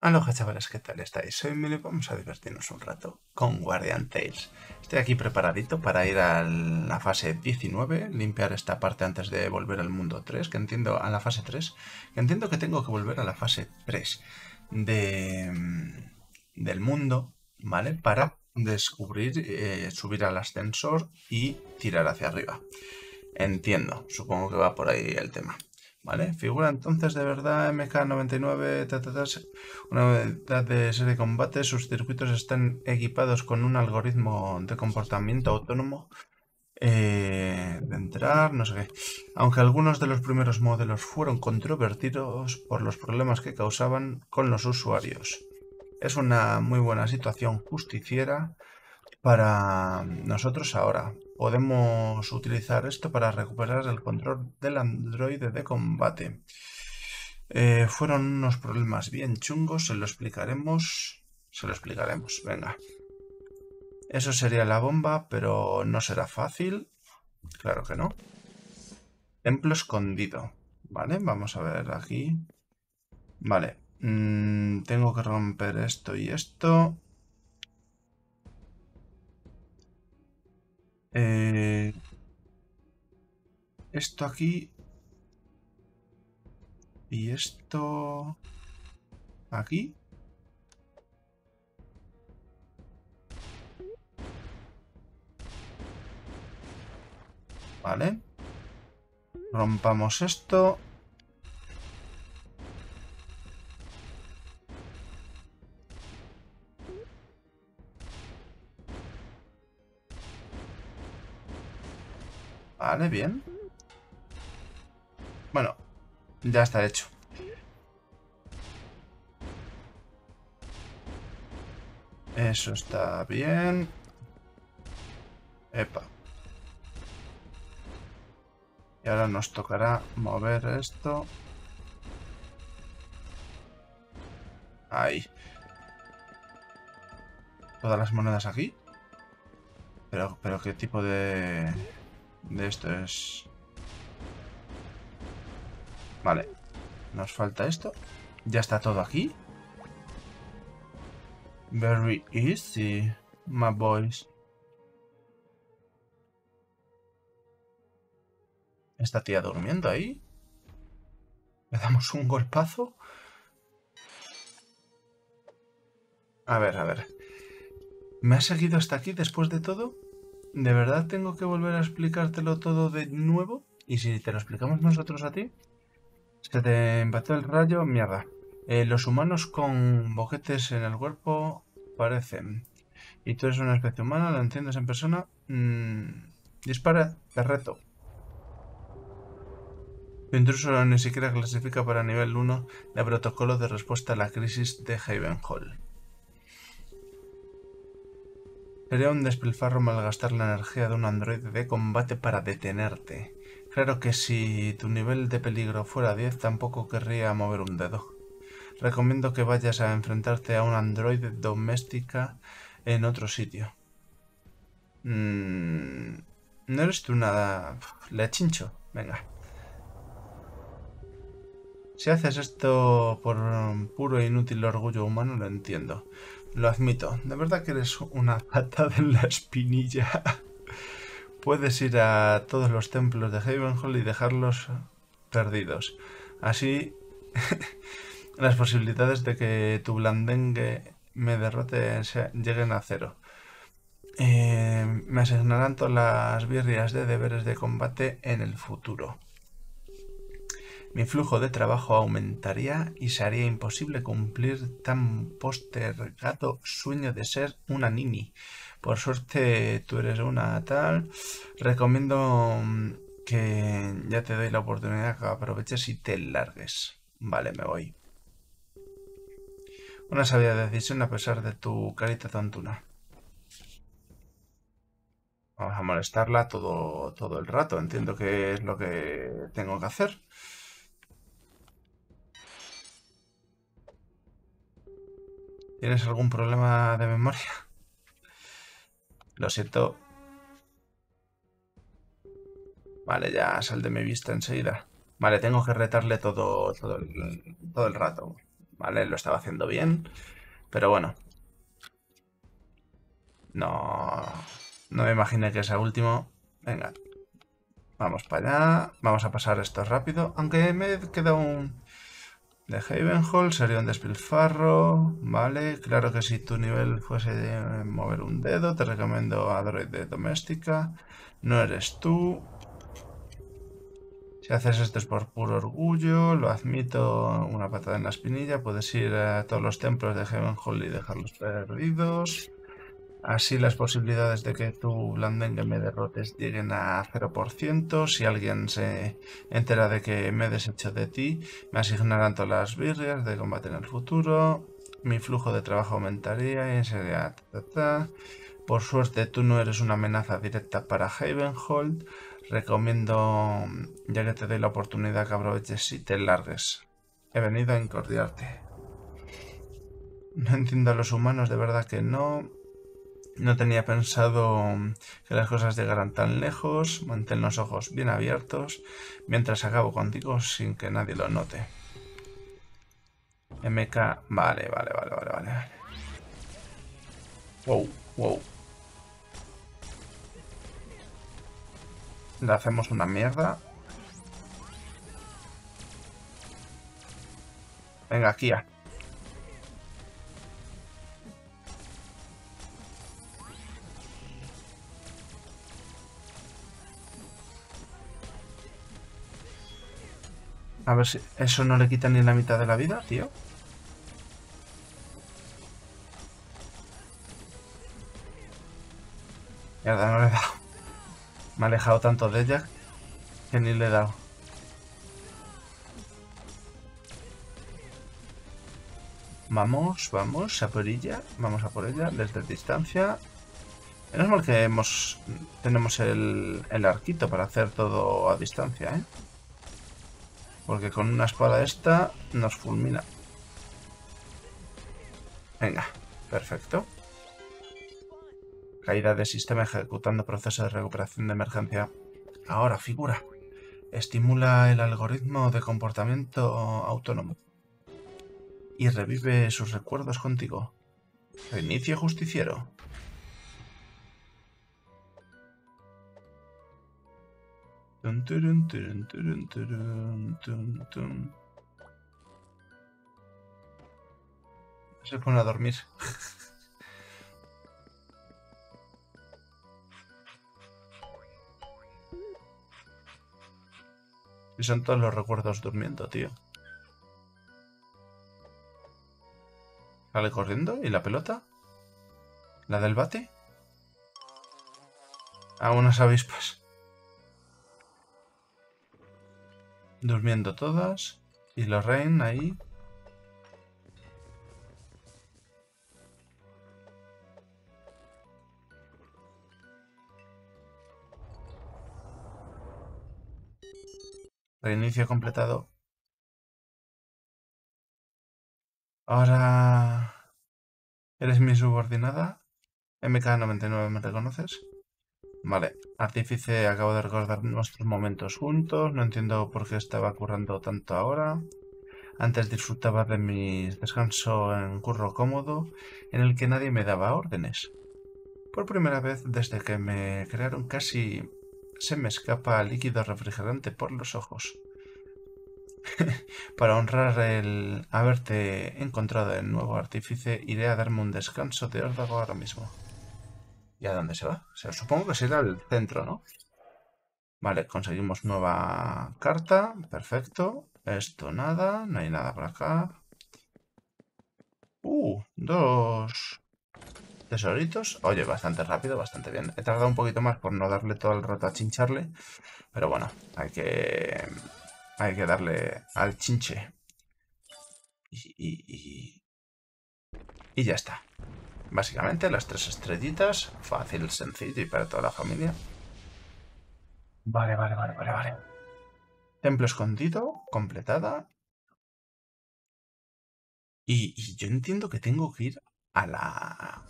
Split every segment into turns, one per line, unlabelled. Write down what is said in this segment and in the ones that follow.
Aloha chavales, ¿qué tal estáis? Soy Emilio y vamos a divertirnos un rato con Guardian Tales. Estoy aquí preparadito para ir a la fase 19, limpiar esta parte antes de volver al mundo 3, que entiendo a la fase 3, que entiendo que tengo que volver a la fase 3 de, mm, del mundo, ¿vale? Para descubrir, eh, subir al ascensor y tirar hacia arriba. Entiendo, supongo que va por ahí el tema. ¿Vale? Figura entonces de verdad MK99, una unidad de serie de combate. Sus circuitos están equipados con un algoritmo de comportamiento autónomo eh, de entrar, no sé qué. Aunque algunos de los primeros modelos fueron controvertidos por los problemas que causaban con los usuarios. Es una muy buena situación justiciera para nosotros ahora. Podemos utilizar esto para recuperar el control del androide de combate. Eh, fueron unos problemas bien chungos, se lo explicaremos. Se lo explicaremos, venga. Eso sería la bomba, pero no será fácil. Claro que no. Templo escondido. Vale, vamos a ver aquí. Vale. Mm, tengo que romper esto y esto. Eh, esto aquí. Y esto... Aquí. Vale. Rompamos esto. Bien. Bueno, ya está hecho. Eso está bien. Epa. Y ahora nos tocará mover esto. Ahí. Todas las monedas aquí. Pero, pero qué tipo de de esto es... Vale. Nos falta esto. Ya está todo aquí. Very easy, my boys. Esta tía durmiendo ahí. Le damos un golpazo. A ver, a ver. ¿Me ha seguido hasta aquí después de todo? ¿De verdad tengo que volver a explicártelo todo de nuevo? ¿Y si te lo explicamos nosotros a ti? Se te empató el rayo, mierda. Eh, los humanos con boquetes en el cuerpo parecen. Y tú eres una especie humana, ¿lo entiendes en persona? Mm, dispara, te reto. El intruso ni siquiera clasifica para nivel 1 de protocolo de respuesta a la crisis de Havenhall. Sería un despilfarro malgastar la energía de un androide de combate para detenerte. Claro que si tu nivel de peligro fuera 10 tampoco querría mover un dedo. Recomiendo que vayas a enfrentarte a un androide doméstica en otro sitio. Mm, no eres tú nada... Le chincho. Venga. Si haces esto por puro e inútil orgullo humano, lo entiendo. Lo admito, de verdad que eres una patada en la espinilla. Puedes ir a todos los templos de Havenhall y dejarlos perdidos. Así, las posibilidades de que tu blandengue me derrote lleguen a cero. Eh, me asignarán todas las birrias de deberes de combate en el futuro. Mi flujo de trabajo aumentaría y se haría imposible cumplir tan postergado sueño de ser una nini. Por suerte tú eres una tal. Recomiendo mm, que ya te doy la oportunidad que aproveches y te largues. Vale, me voy. Una sabia decisión a pesar de tu carita tontuna. Vamos a molestarla todo, todo el rato. Entiendo que es lo que tengo que hacer. ¿Tienes algún problema de memoria? Lo siento. Vale, ya sal de mi vista enseguida. Vale, tengo que retarle todo, todo, el, todo el rato. ¿vale? Lo estaba haciendo bien, pero bueno. No, no me imaginé que sea último. Venga, vamos para allá. Vamos a pasar esto rápido, aunque me queda un... De Havenhall sería un despilfarro, ¿vale? Claro que si tu nivel fuese de mover un dedo, te recomiendo a Droid de Doméstica. No eres tú. Si haces esto es por puro orgullo, lo admito, una patada en la espinilla. Puedes ir a todos los templos de Havenhall y dejarlos perdidos. Así las posibilidades de que tu blandengue me derrotes lleguen a 0%. Si alguien se entera de que me he deshecho de ti, me asignarán todas las birrias de combate en el futuro. Mi flujo de trabajo aumentaría y sería... Por suerte tú no eres una amenaza directa para Havenhold. Recomiendo, ya que te doy la oportunidad, que aproveches y te largues. He venido a incordiarte. No entiendo a los humanos, de verdad que no. No tenía pensado que las cosas llegaran tan lejos. Mantén los ojos bien abiertos mientras acabo contigo sin que nadie lo note. MK... Vale, vale, vale, vale, vale. Wow, wow. Le hacemos una mierda. Venga, Kia. A ver si eso no le quita ni la mitad de la vida, tío. Mierda, no le he dado. Me ha alejado tanto de ella que ni le he dado. Vamos, vamos, a por ella. Vamos a por ella desde distancia. Menos mal que hemos, tenemos el, el arquito para hacer todo a distancia, ¿eh? Porque con una espada esta nos fulmina. Venga, perfecto. Caída de sistema ejecutando proceso de recuperación de emergencia. Ahora, figura. Estimula el algoritmo de comportamiento autónomo. Y revive sus recuerdos contigo. Reinicio justiciero. Se pone a dormir. y son todos los recuerdos durmiendo, tío. Sale corriendo. ¿Y la pelota? ¿La del bate? A unas avispas. Durmiendo todas. Y Lorraine ahí. Reinicio completado. Ahora... ¿Eres mi subordinada? MK99, ¿me reconoces? Vale, Artífice, acabo de recordar nuestros momentos juntos, no entiendo por qué estaba currando tanto ahora. Antes disfrutaba de mi descanso en curro cómodo, en el que nadie me daba órdenes. Por primera vez desde que me crearon casi se me escapa líquido refrigerante por los ojos. Para honrar el haberte encontrado en nuevo artífice, iré a darme un descanso de órdago ahora mismo. ¿Y a dónde se va? O supongo que será el centro, ¿no? Vale, conseguimos nueva carta. Perfecto. Esto nada. No hay nada por acá. Uh, dos tesoritos. Oye, bastante rápido, bastante bien. He tardado un poquito más por no darle todo el rato a chincharle. Pero bueno, hay que... Hay que darle al chinche. Y, y, y, y ya está. Básicamente las tres estrellitas, fácil, sencillo y para toda la familia. Vale, vale, vale, vale, vale. Templo escondido, completada. Y, yo entiendo que tengo que ir a la,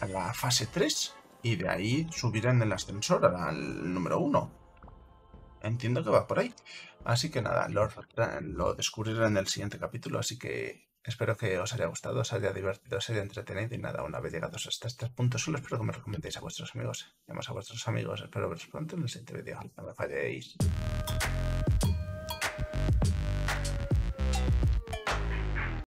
a la fase 3 y de ahí subir en el ascensor al número 1. Entiendo que va por ahí. Así que nada, lo, lo descubriré en el siguiente capítulo, así que Espero que os haya gustado, os haya divertido, os haya entretenido y nada, una vez llegados hasta estos puntos, solo espero que me recomendéis a vuestros amigos. Y a vuestros amigos, espero veros pronto en el siguiente vídeo. No me falléis.